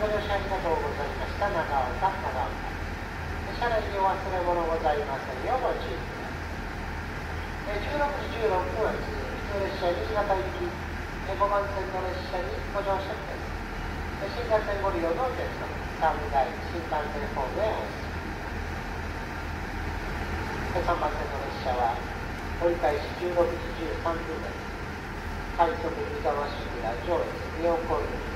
ご乗車ありがとうございました。長岡、長岡。車内にお忘れ物ございませんようご注意ください。16時16分発、普通列車新潟行き、5番線の列車にご乗車ください。新幹線ご利用のお客様、3台新幹線ホームへお進み。3番線の列車は折り返し16時13分です。快速三沢市村上越妙高駅